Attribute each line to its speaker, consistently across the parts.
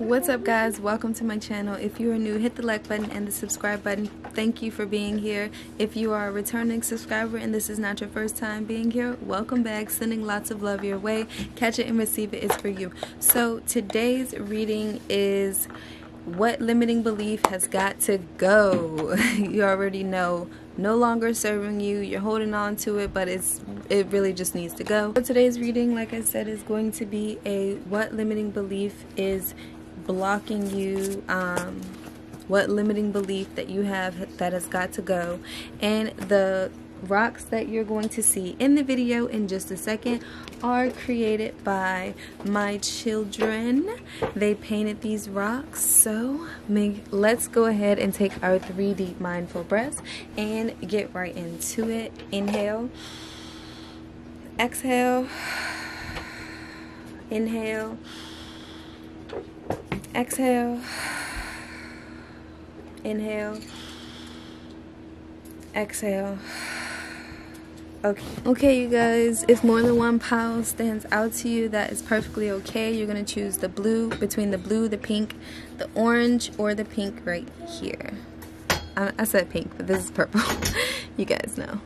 Speaker 1: What's up guys? Welcome to my channel. If you are new, hit the like button and the subscribe button. Thank you for being here. If you are a returning subscriber and this is not your first time being here, welcome back. Sending lots of love your way. Catch it and receive it is for you. So today's reading is what limiting belief has got to go. you already know no longer serving you you're holding on to it but it's it really just needs to go so today's reading like i said is going to be a what limiting belief is blocking you um, what limiting belief that you have that has got to go. And the rocks that you're going to see in the video in just a second are created by my children. They painted these rocks. So let's go ahead and take our three deep mindful breaths and get right into it. Inhale. Exhale. Inhale exhale. Inhale. Exhale. Okay. Okay you guys if more than one pile stands out to you that is perfectly okay. You're going to choose the blue between the blue the pink the orange or the pink right here. I, I said pink but this is purple. You guys know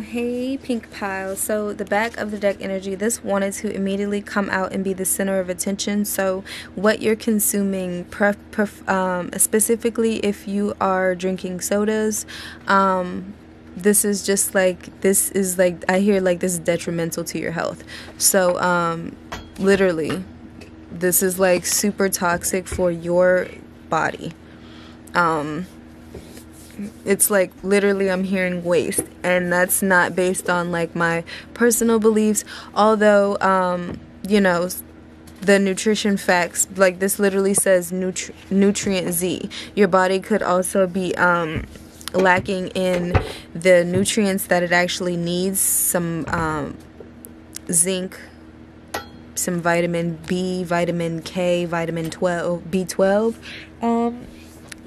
Speaker 1: Hey pink pile. So the back of the deck energy this wanted to immediately come out and be the center of attention. So what you're consuming pref, pref, um, specifically if you are drinking sodas um, this is just like this is like I hear like this is detrimental to your health. So um, literally this is like super toxic for your body. Um it's like literally I'm hearing waste and that's not based on like my personal beliefs although um you know the nutrition facts like this literally says nutri- nutrient Z. Your body could also be um lacking in the nutrients that it actually needs some um zinc some vitamin B, vitamin K, vitamin 12, B12 um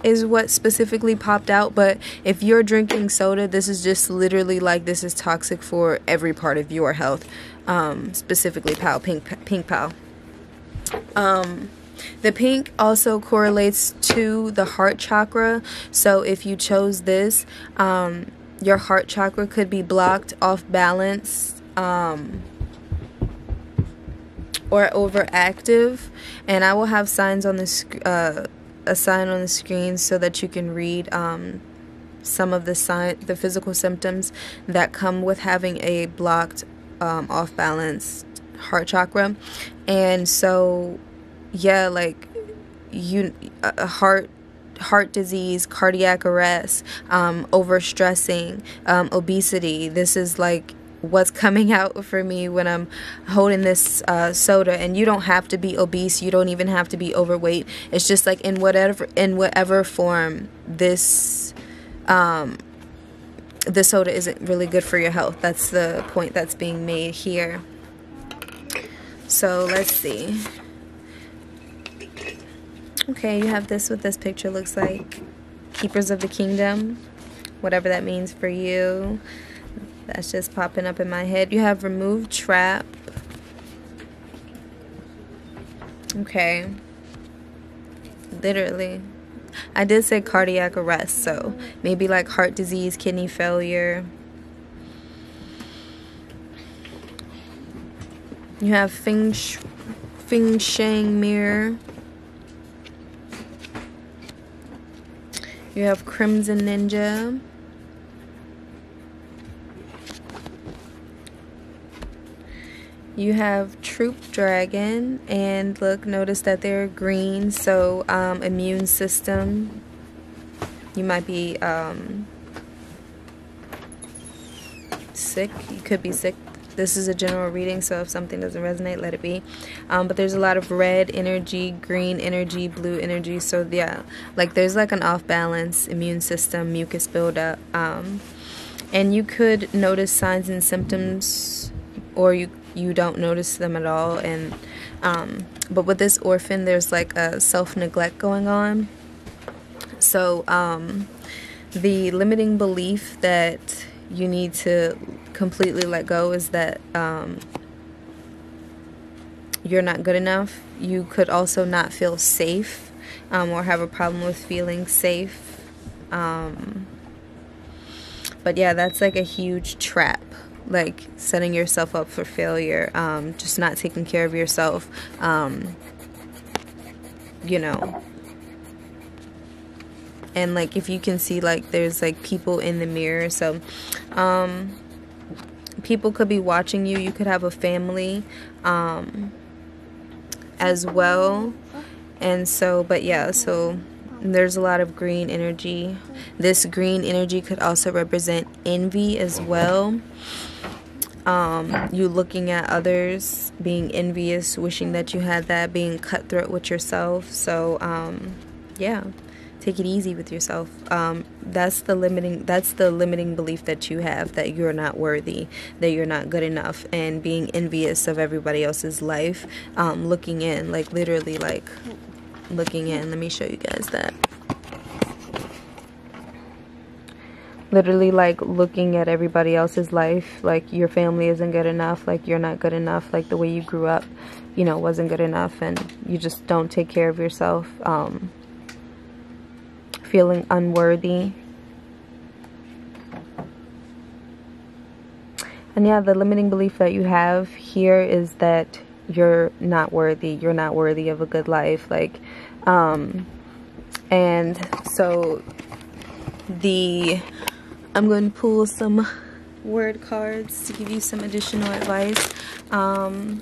Speaker 1: is what specifically popped out but if you're drinking soda this is just literally like this is toxic for every part of your health um, specifically pal pink pink pal. Um, the pink also correlates to the heart chakra so if you chose this um, your heart chakra could be blocked off balance um, or overactive and I will have signs on this uh, a sign on the screen so that you can read um, some of the sign the physical symptoms that come with having a blocked um, off balance heart chakra. And so yeah like you a heart heart disease cardiac arrest um, overstressing um, obesity this is like what's coming out for me when I'm holding this uh, soda. And you don't have to be obese. You don't even have to be overweight. It's just like in whatever in whatever form this um, the soda isn't really good for your health. That's the point that's being made here. So let's see. Okay you have this what this picture looks like. Keepers of the kingdom. Whatever that means for you that's just popping up in my head. You have remove trap. Okay. Literally. I did say cardiac arrest, so maybe like heart disease, kidney failure. You have Feng, Sh Feng Shang mirror. You have Crimson Ninja. You have troop dragon and look notice that they're green so um, immune system. You might be um, sick. You could be sick. This is a general reading so if something doesn't resonate let it be. Um, but there's a lot of red energy green energy blue energy so yeah. Like there's like an off balance immune system mucus buildup um, and you could notice signs and symptoms or you you don't notice them at all and um, but with this orphan there's like a self-neglect going on so um, the limiting belief that you need to completely let go is that um, you're not good enough. You could also not feel safe um, or have a problem with feeling safe. Um, but yeah, that's like a huge trap. Like setting yourself up for failure, um, just not taking care of yourself. Um, you know, and like if you can see like there's like people in the mirror so um people could be watching you. You could have a family um as well. And so but yeah so there's a lot of green energy. This green energy could also represent envy as well um, you looking at others being envious wishing that you had that being cutthroat with yourself. So um, yeah take it easy with yourself. Um, that's the limiting that's the limiting belief that you have that you're not worthy that you're not good enough and being envious of everybody else's life. Um, looking in like literally like looking in. Let me show you guys that literally like looking at everybody else's life like your family isn't good enough like you're not good enough like the way you grew up you know wasn't good enough and you just don't take care of yourself um, feeling unworthy. And yeah, the limiting belief that you have here is that you're not worthy. You're not worthy of a good life. Like, um, and so the, I'm going to pull some word cards to give you some additional advice. Um,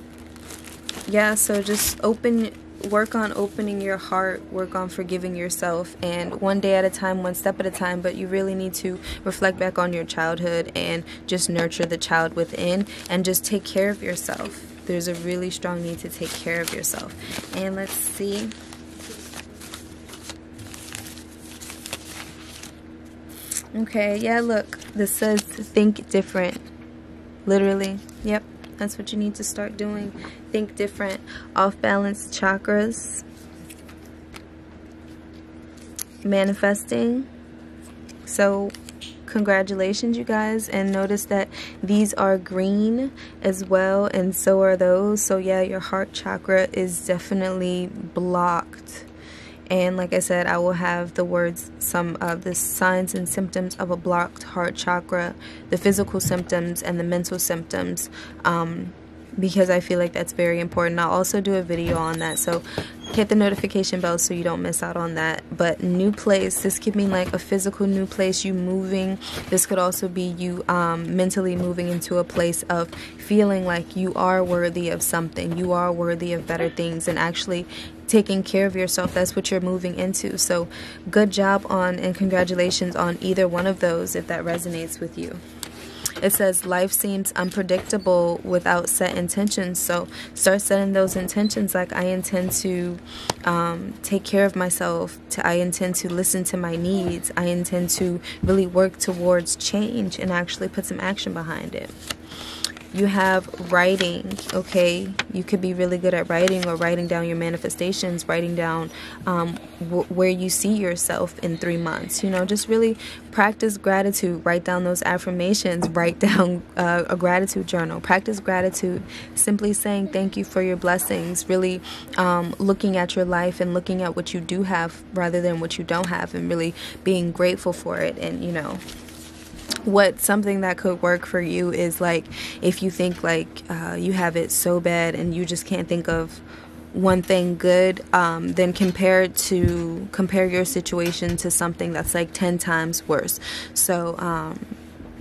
Speaker 1: yeah, so just open work on opening your heart, work on forgiving yourself, and one day at a time, one step at a time. But you really need to reflect back on your childhood and just nurture the child within and just take care of yourself. There's a really strong need to take care of yourself. And let's see. Okay, yeah, look, this says think different. Literally, yep. That's what you need to start doing. Think different. Off balance chakras. Manifesting. So congratulations you guys and notice that these are green as well and so are those so yeah your heart chakra is definitely blocked and like I said I will have the words some of the signs and symptoms of a blocked heart chakra the physical symptoms and the mental symptoms um, because I feel like that's very important. I'll also do a video on that, so hit the notification bell so you don't miss out on that. But new place, this could mean like a physical new place, you moving. This could also be you um, mentally moving into a place of feeling like you are worthy of something, you are worthy of better things, and actually taking care of yourself. That's what you're moving into. So, good job on and congratulations on either one of those if that resonates with you. It says life seems unpredictable without set intentions. So start setting those intentions like I intend to um, take care of myself. To, I intend to listen to my needs. I intend to really work towards change and actually put some action behind it you have writing okay? You could be really good at writing or writing down your manifestations writing down um, where you see yourself in three months you know? Just really practice gratitude. Write down those affirmations. Write down uh, a gratitude journal. Practice gratitude. Simply saying thank you for your blessings. Really um, looking at your life and looking at what you do have rather than what you don't have and really being grateful for it and you know what something that could work for you is like if you think like uh, you have it so bad and you just can't think of one thing good um, then compare to compare your situation to something that's like 10 times worse. So um,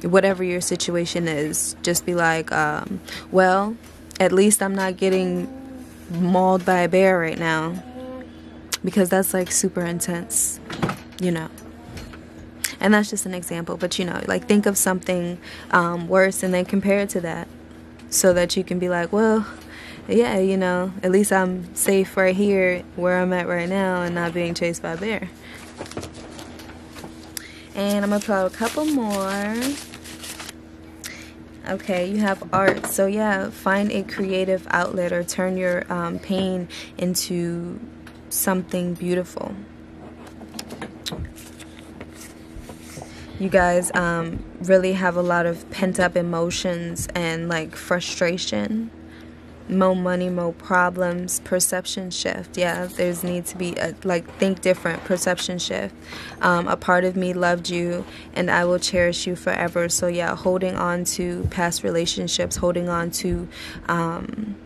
Speaker 1: whatever your situation is just be like um, well at least i'm not getting mauled by a bear right now because that's like super intense you know and that's just an example but you know like think of something um, worse and then compare it to that so that you can be like well yeah you know at least i'm safe right here where i'm at right now and not being chased by a bear. And i'm gonna pull out a couple more. Okay you have art. So yeah find a creative outlet or turn your um, pain into something beautiful you guys um, really have a lot of pent up emotions and like frustration Mo money, mo problems, perception shift. Yeah, there's need to be a like think different, perception shift. Um, a part of me loved you, and I will cherish you forever. So yeah, holding on to past relationships, holding on to. Um,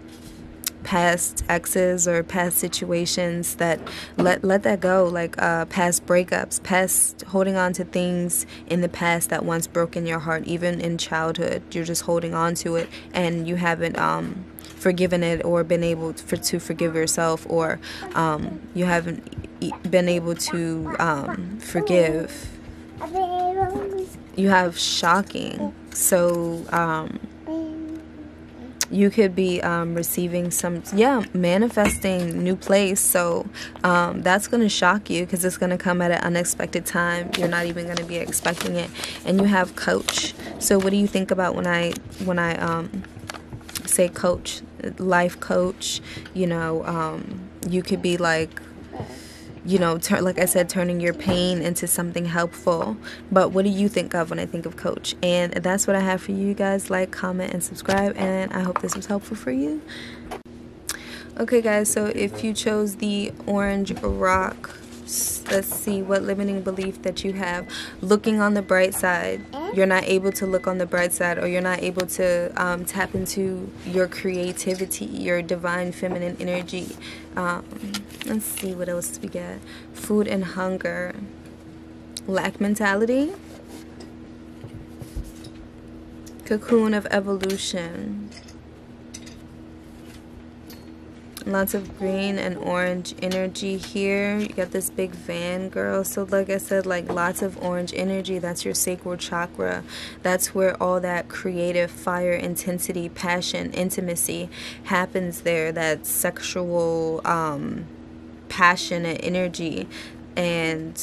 Speaker 1: past exes or past situations that let let that go like uh, past breakups past holding on to things in the past that once broken your heart even in childhood you're just holding on to it and you haven't um, forgiven it or been able for, to forgive yourself or um, you haven't been able to um, forgive. You have shocking. So um, you could be um, receiving some yeah manifesting new place. So um, that's going to shock you because it's going to come at an unexpected time. You're not even going to be expecting it. And you have coach. So what do you think about when i when i um, say coach life coach you know um, you could be like you know, like I said, turning your pain into something helpful. But what do you think of when I think of coach? And that's what I have for you guys. Like, comment, and subscribe. And I hope this was helpful for you. Okay, guys, so if you chose the orange rock let's see what limiting belief that you have. Looking on the bright side you're not able to look on the bright side or you're not able to um, tap into your creativity your divine feminine energy. Um, let's see what else we get. Food and hunger. Lack mentality. Cocoon of evolution lots of green and orange energy here. You got this big van girl. So like i said like lots of orange energy. That's your sacral chakra. That's where all that creative fire intensity passion intimacy happens there. That sexual um passionate energy and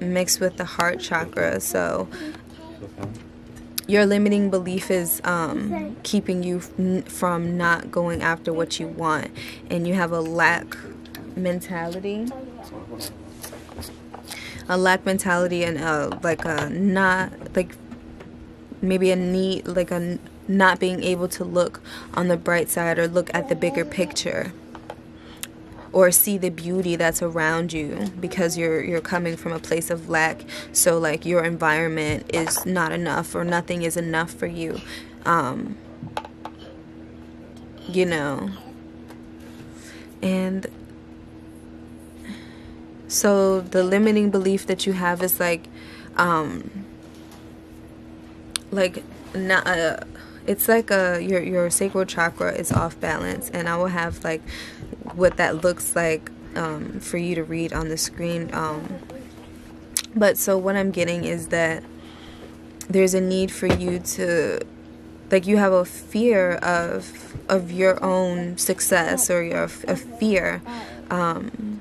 Speaker 1: mixed with the heart chakra. So your limiting belief is um, keeping you from not going after what you want and you have a lack mentality. A lack mentality and a, like a not like maybe a need like a not being able to look on the bright side or look at the bigger picture or see the beauty that's around you because you're you're coming from a place of lack. So like your environment is not enough or nothing is enough for you. Um you know. And so the limiting belief that you have is like um like not uh, it's like a your your sacral chakra is off balance and i will have like what that looks like um, for you to read on the screen. Um, but so what I'm getting is that there's a need for you to like you have a fear of of your own success or your a fear um,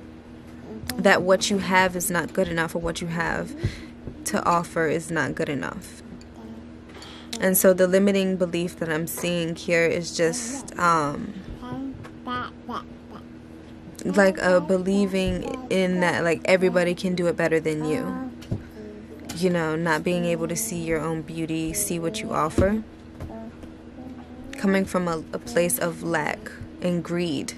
Speaker 1: that what you have is not good enough or what you have to offer is not good enough. And so the limiting belief that I'm seeing here is just um, like a believing in that like everybody can do it better than you. You know not being able to see your own beauty see what you offer. Coming from a, a place of lack and greed.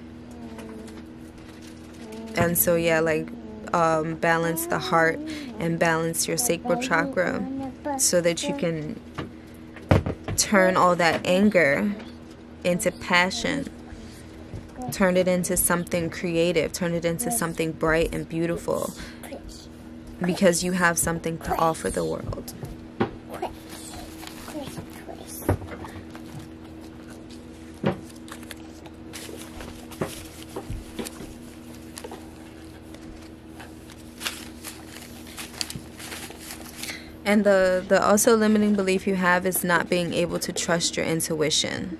Speaker 1: And so yeah like um, balance the heart and balance your sacral chakra so that you can turn all that anger into passion turn it into something creative, turn it into something bright and beautiful because you have something to offer the world. And the, the also limiting belief you have is not being able to trust your intuition.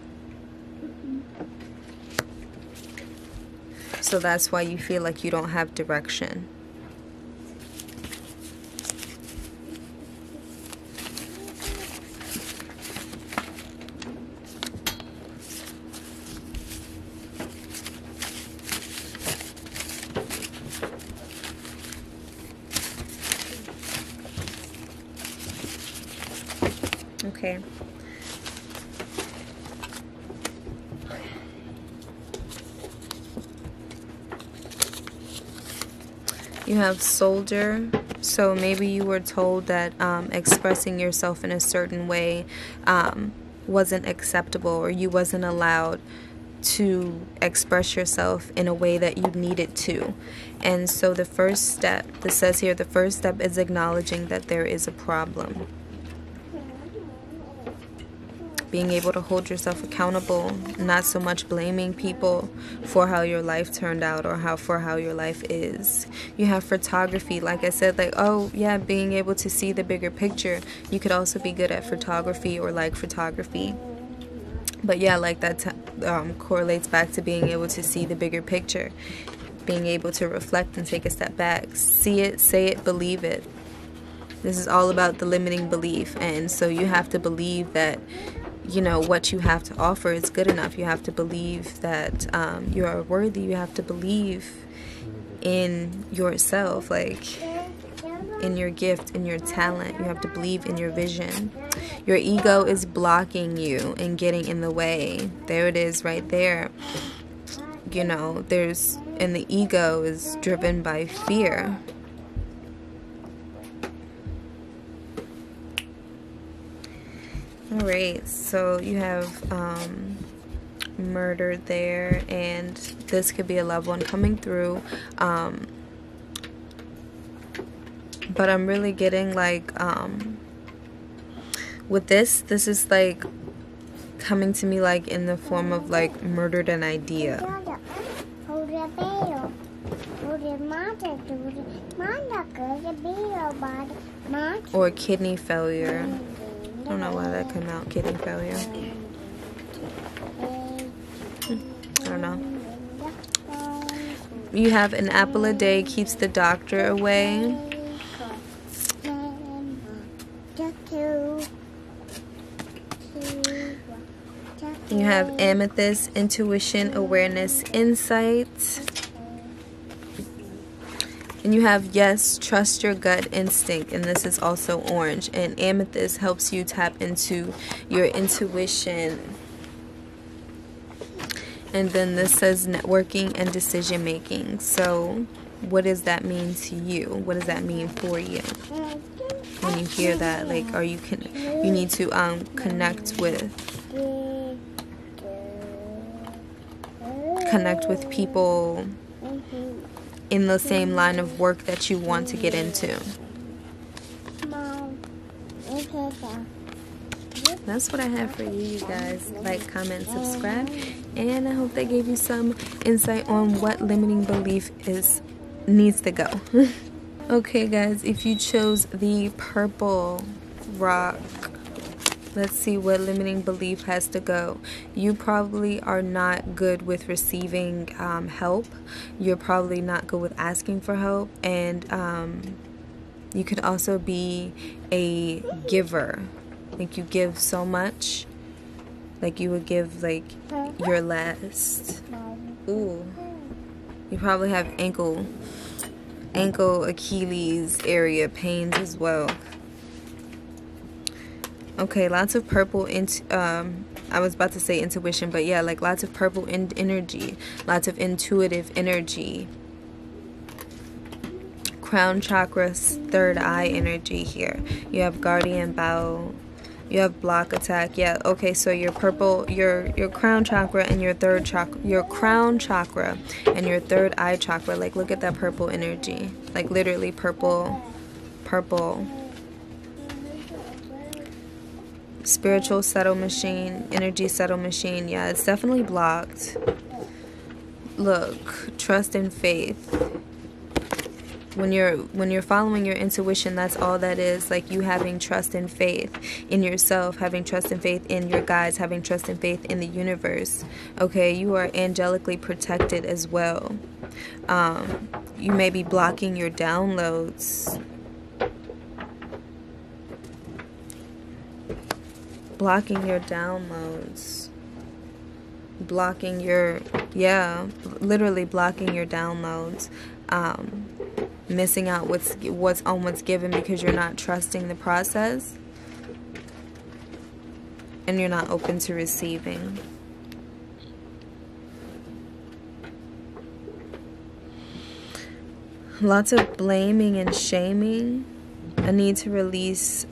Speaker 1: So that's why you feel like you don't have direction. okay? You have soldier. So maybe you were told that um, expressing yourself in a certain way um, wasn't acceptable or you wasn't allowed to express yourself in a way that you needed to. And so the first step, this says here, the first step is acknowledging that there is a problem being able to hold yourself accountable, not so much blaming people for how your life turned out or how for how your life is. You have photography, like I said, like oh yeah, being able to see the bigger picture. You could also be good at photography or like photography. But yeah, like that um, correlates back to being able to see the bigger picture, being able to reflect and take a step back, see it, say it, believe it. This is all about the limiting belief, and so you have to believe that you know what you have to offer is good enough. You have to believe that um, you are worthy. You have to believe in yourself like in your gift in your talent. You have to believe in your vision. Your ego is blocking you and getting in the way. There it is right there. You know there's and the ego is driven by fear All right, so you have um, murder there, and this could be a loved one coming through. Um, but I'm really getting like, um, with this, this is like coming to me like in the form of like murdered an idea. Or kidney failure. I don't know why that came out. Kidney failure. Oh, hmm. I don't know. You have an apple a day keeps the doctor away. You have amethyst, intuition, awareness, insight. And you have yes, trust your gut instinct, and this is also orange. And amethyst helps you tap into your intuition. And then this says networking and decision making. So, what does that mean to you? What does that mean for you? When you hear that, like, are you can you need to um connect with connect with people in the same line of work that you want to get into. That's what I have for you, you guys. Like, comment, subscribe, and I hope that gave you some insight on what limiting belief is needs to go. okay, guys, if you chose the purple rock Let's see what limiting belief has to go. You probably are not good with receiving um, help. You're probably not good with asking for help. And um, you could also be a giver. Like you give so much. Like you would give like your last. Ooh. You probably have ankle ankle Achilles area pains as well. Okay, lots of purple int um I was about to say intuition, but yeah, like lots of purple in energy, lots of intuitive energy. Crown chakra, third eye energy here. You have guardian bow. You have block attack. Yeah, okay, so your purple, your your crown chakra and your third chakra, your crown chakra and your third eye chakra. Like look at that purple energy. Like literally purple, purple spiritual subtle machine, energy subtle machine. Yeah, it's definitely blocked. Look, trust and faith. When you're when you're following your intuition, that's all that is. Like you having trust and faith in yourself, having trust and faith in your guides, having trust and faith in the universe. Okay, you are angelically protected as well. Um, you may be blocking your downloads blocking your downloads blocking your yeah literally blocking your downloads um, missing out what's what's on what's given because you're not trusting the process and you're not open to receiving. Lots of blaming and shaming. A need to release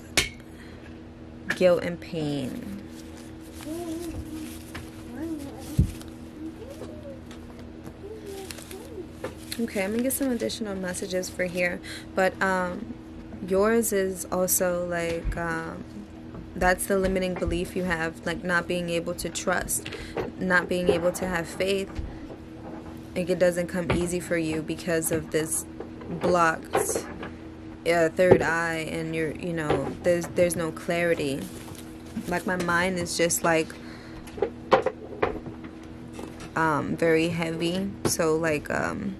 Speaker 1: guilt and pain. Okay, I'm gonna get some additional messages for here, but um, yours is also like um, that's the limiting belief you have, like not being able to trust, not being able to have faith. Like it doesn't come easy for you because of this blocked uh, third eye, and you're, you know, there's there's no clarity. Like my mind is just like um, very heavy, so like um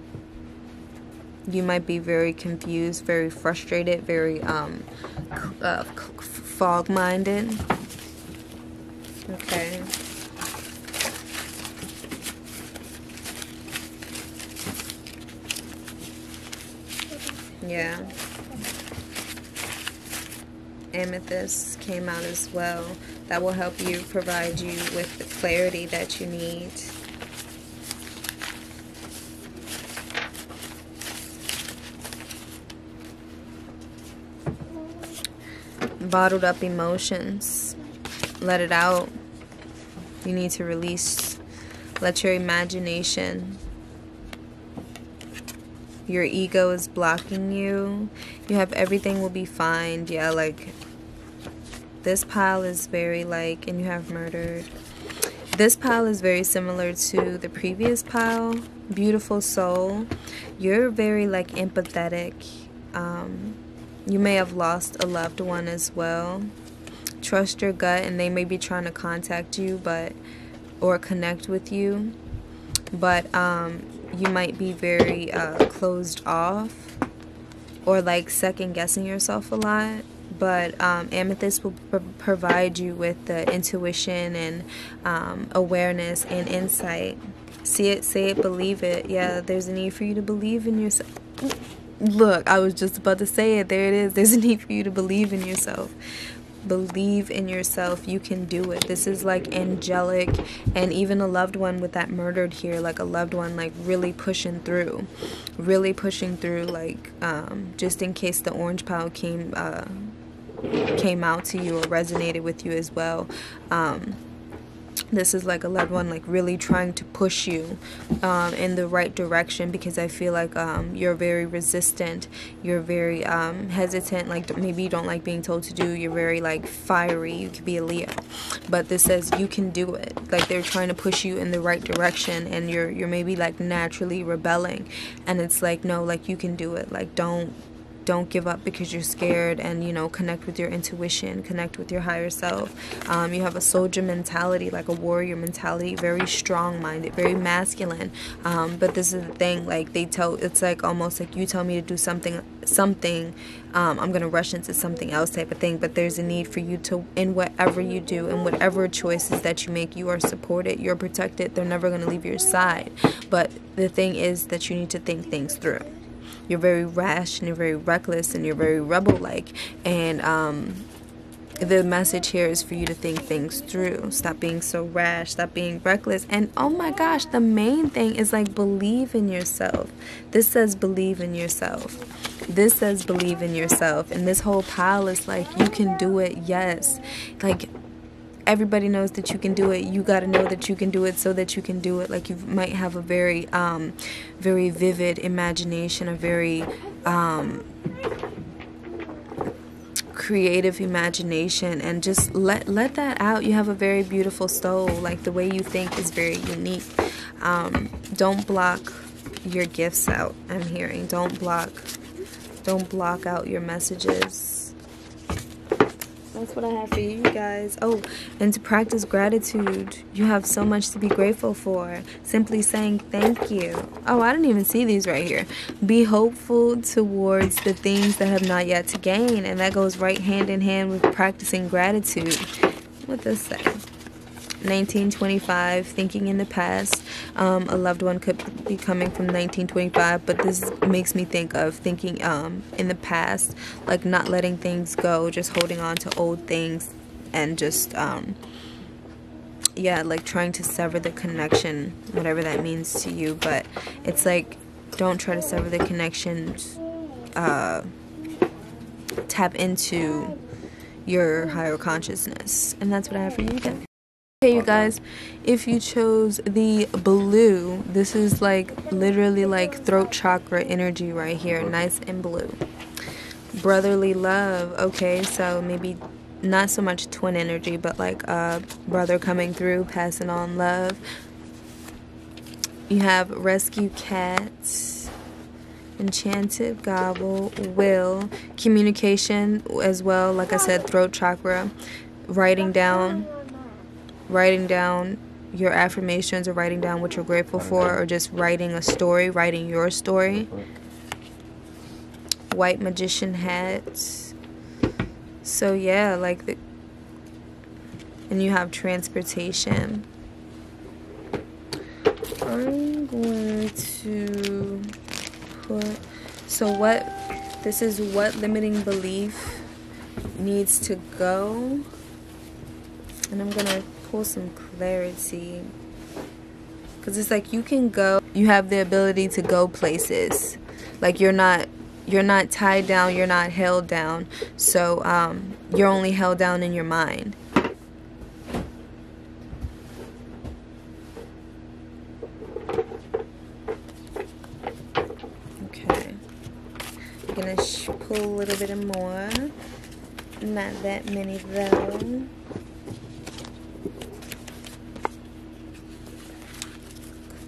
Speaker 1: you might be very confused, very frustrated, very um, uh, fog minded. Okay. Yeah. Amethyst came out as well. That will help you provide you with the clarity that you need. bottled up emotions. Let it out. You need to release. Let your imagination. Your ego is blocking you. You have everything will be fine. Yeah, like this pile is very like, and you have murdered. This pile is very similar to the previous pile. Beautiful soul. You're very like empathetic. Um, you may have lost a loved one as well. Trust your gut, and they may be trying to contact you, but or connect with you, but um, you might be very uh, closed off or like second guessing yourself a lot. But um, Amethyst will pr provide you with the intuition and um, awareness and insight. See it, say it, believe it. Yeah, there's a need for you to believe in yourself Look, I was just about to say it. There it is. There's a need for you to believe in yourself. Believe in yourself. You can do it. This is like angelic and even a loved one with that murdered here, like a loved one like really pushing through. Really pushing through like um just in case the orange pile came uh came out to you or resonated with you as well. Um this is like a loved one like really trying to push you um, in the right direction because I feel like um, you're very resistant you're very um, hesitant like maybe you don't like being told to do you're very like fiery you could be a Leo but this says you can do it like they're trying to push you in the right direction and you're you're maybe like naturally rebelling and it's like no like you can do it like don't don't give up because you're scared and you know connect with your intuition connect with your higher self. Um, you have a soldier mentality like a warrior mentality very strong minded very masculine. Um, but this is the thing like they tell it's like almost like you tell me to do something something um, i'm gonna rush into something else type of thing. But there's a need for you to in whatever you do and whatever choices that you make you are supported you're protected. They're never gonna leave your side. But the thing is that you need to think things through you're very rash and you're very reckless and you're very rebel like and um the message here is for you to think things through. Stop being so rash. Stop being reckless. And oh my gosh the main thing is like believe in yourself. This says believe in yourself. This says believe in yourself. And this whole pile is like you can do it yes. Like everybody knows that you can do it. You got to know that you can do it so that you can do it. Like you might have a very um very vivid imagination a very um creative imagination. And just let let that out. You have a very beautiful soul. Like the way you think is very unique. Um don't block your gifts out i'm hearing. Don't block don't block out your messages that's what I have for you guys. Oh, and to practice gratitude. You have so much to be grateful for. Simply saying thank you. Oh, I didn't even see these right here. Be hopeful towards the things that have not yet to gain. And that goes right hand in hand with practicing gratitude. What does that say? 1925, thinking in the past. Um, a loved one could be coming from 1925, but this makes me think of thinking um, in the past, like not letting things go, just holding on to old things and just um yeah like trying to sever the connection whatever that means to you but it's like don't try to sever the connection uh tap into your higher consciousness and that's what i have for you today Hey you oh, guys, if you chose the blue, this is like literally like throat chakra energy right here, nice and blue. Brotherly love, okay, so maybe not so much twin energy, but like a brother coming through, passing on love. You have rescue cats, enchanted gobble, will, communication as well, like I said, throat chakra, writing down writing down your affirmations or writing down what you're grateful for or just writing a story, writing your story. White magician hats. So yeah, like the and you have transportation. I'm going to put so what this is what limiting belief needs to go and I'm gonna pull some clarity. Because it's like you can go you have the ability to go places. Like you're not you're not tied down you're not held down. So um, you're only held down in your mind. Okay. I'm gonna pull a little bit more. Not that many though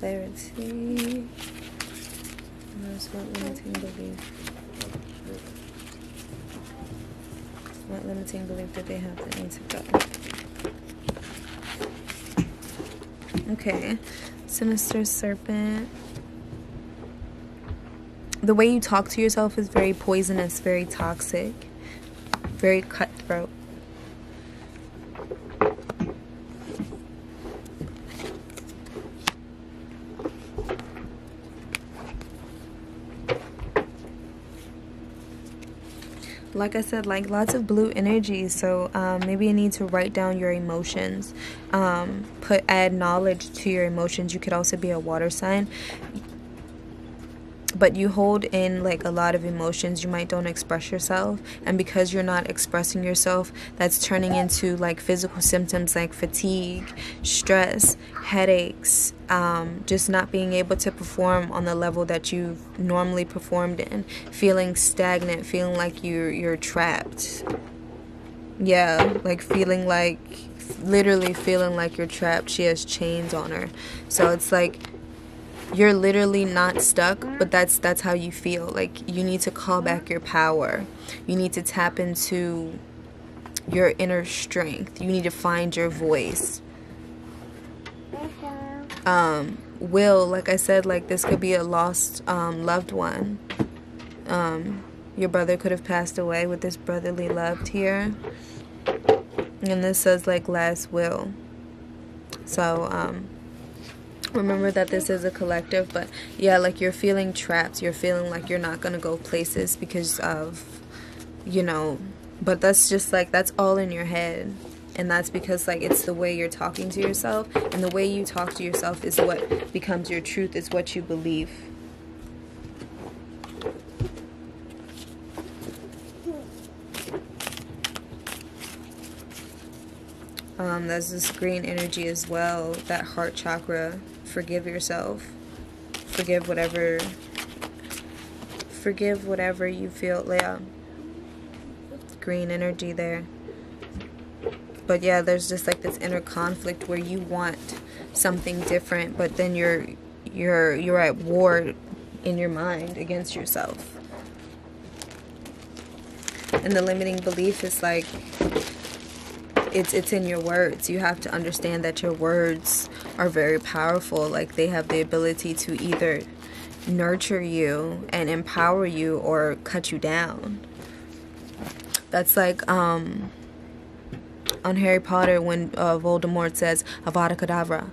Speaker 1: clarity. what limiting belief? What limiting belief did they have that needs to go? Okay. Sinister serpent. The way you talk to yourself is very poisonous, very toxic, very cutthroat. Like I said, like lots of blue energy. So um, maybe you need to write down your emotions. Um, put add knowledge to your emotions. You could also be a water sign but you hold in like a lot of emotions you might don't express yourself and because you're not expressing yourself that's turning into like physical symptoms like fatigue stress headaches um, just not being able to perform on the level that you've normally performed in feeling stagnant feeling like you're you're trapped. Yeah like feeling like literally feeling like you're trapped. She has chains on her. So it's like you're literally not stuck but that's that's how you feel. Like you need to call back your power. You need to tap into your inner strength. You need to find your voice. Um will like i said like this could be a lost um, loved one. Um your brother could have passed away with this brotherly love here. And this says like last will. So um remember that this is a collective but yeah like you're feeling trapped. You're feeling like you're not gonna go places because of you know but that's just like that's all in your head. And that's because like it's the way you're talking to yourself and the way you talk to yourself is what becomes your truth is what you believe. Um, there's this green energy as well that heart chakra forgive yourself. Forgive whatever forgive whatever you feel yeah. Um, green energy there. But yeah, there's just like this inner conflict where you want something different, but then you're you're you're at war in your mind against yourself. And the limiting belief is like it's it's in your words. You have to understand that your words are very powerful. Like they have the ability to either nurture you and empower you or cut you down. That's like um on Harry Potter when uh, Voldemort says Avada Kedavra.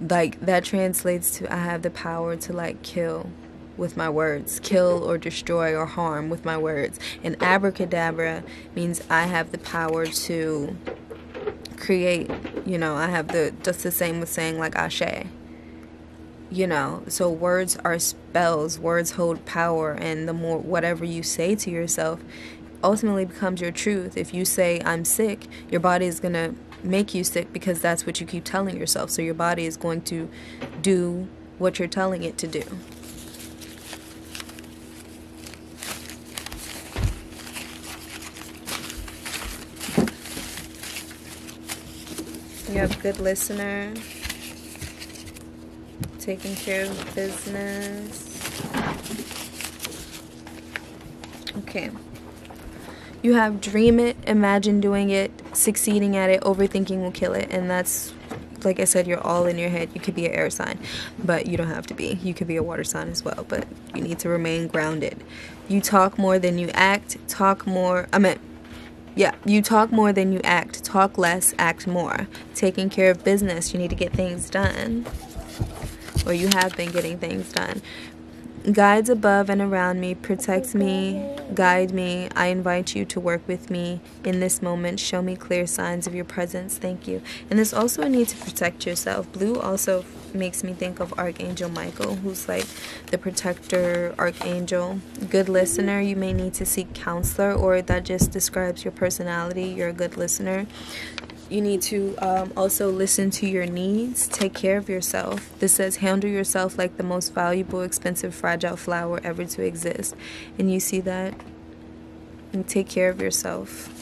Speaker 1: Like that translates to I have the power to like kill with my words, kill or destroy or harm with my words. And abracadabra means I have the power to create. You know, I have the just the same with saying like ashe. You know, so words are spells. Words hold power, and the more whatever you say to yourself, ultimately becomes your truth. If you say I'm sick, your body is gonna make you sick because that's what you keep telling yourself. So your body is going to do what you're telling it to do. You have good listener, taking care of business. Okay. You have dream it, imagine doing it, succeeding at it, overthinking will kill it. And that's, like I said, you're all in your head. You could be an air sign, but you don't have to be. You could be a water sign as well, but you need to remain grounded. You talk more than you act. Talk more. I mean, yeah, you talk more than you act. Talk less, act more. Taking care of business, you need to get things done. Or you have been getting things done. Guides above and around me, protect me, guide me. I invite you to work with me in this moment. Show me clear signs of your presence. Thank you. And there's also a need to protect yourself. Blue also makes me think of Archangel Michael, who's like the protector archangel. Good listener, you may need to seek counselor, or that just describes your personality. You're a good listener. You need to um, also listen to your needs. Take care of yourself. This says, handle yourself like the most valuable, expensive, fragile flower ever to exist. And you see that? And take care of yourself.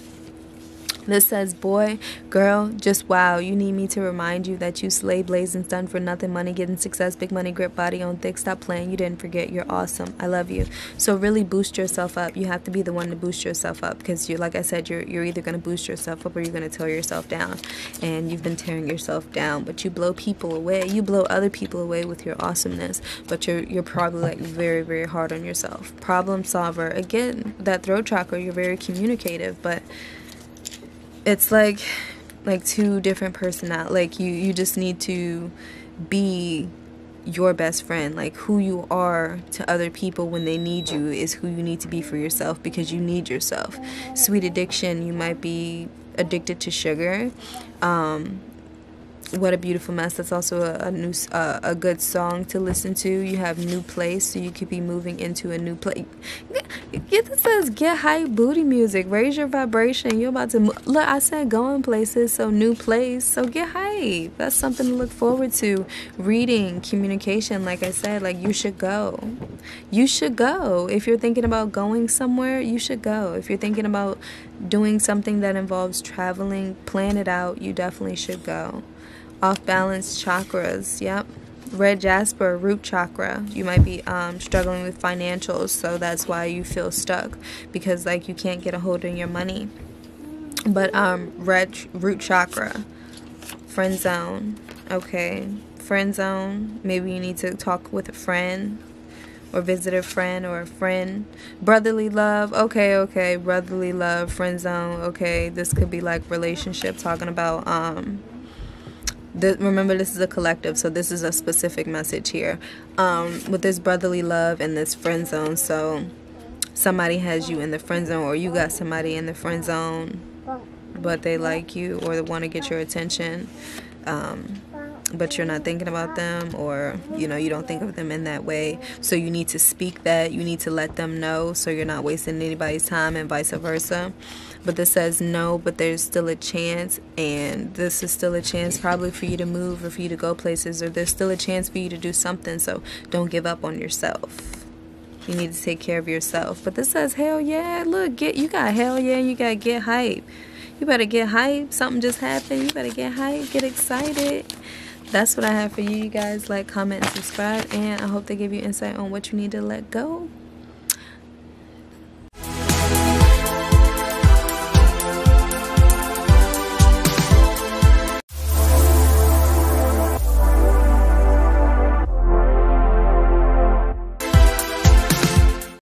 Speaker 1: This says, Boy, girl, just wow. You need me to remind you that you slay, blaze, and stun for nothing. Money, getting success, big money, grip, body on thick. Stop playing. You didn't forget. You're awesome. I love you. So really boost yourself up. You have to be the one to boost yourself up because you, like I said, you're you're either gonna boost yourself up or you're gonna tear yourself down. And you've been tearing yourself down, but you blow people away. You blow other people away with your awesomeness, but you're you're probably like very very hard on yourself. Problem solver. Again, that throat chakra. You're very communicative, but it's like like two different personality like you you just need to be your best friend. Like who you are to other people when they need you is who you need to be for yourself because you need yourself. Sweet addiction you might be addicted to sugar um, what a beautiful mess. That's also a, a new uh, a good song to listen to. You have new place so you could be moving into a new place get this says get hype booty music. Raise your vibration. You're about to move. look i said going places so new place. So get hype that's something to look forward to. Reading communication like i said like you should go. You should go. If you're thinking about going somewhere you should go. If you're thinking about doing something that involves traveling plan it out. You definitely should go off balance chakras. Yep. Red jasper, root chakra. You might be um, struggling with financials, so that's why you feel stuck because like you can't get a hold on your money. But um, red root chakra, friend zone. Okay, friend zone. Maybe you need to talk with a friend or visit a friend or a friend. Brotherly love. Okay, okay. Brotherly love, friend zone. Okay, this could be like relationship talking about um remember this is a collective so this is a specific message here. Um, with this brotherly love and this friend zone so somebody has you in the friend zone or you got somebody in the friend zone but they like you or they want to get your attention um, but you're not thinking about them or you know you don't think of them in that way. So you need to speak that you need to let them know so you're not wasting anybody's time and vice versa but this says no but there's still a chance and this is still a chance probably for you to move or for you to go places or there's still a chance for you to do something so don't give up on yourself you need to take care of yourself but this says hell yeah look get you got hell yeah you got to get hype you better get hype something just happened you better get hype get excited that's what I have for you. You guys like, comment, and subscribe. And I hope they give you insight on what you need to let go.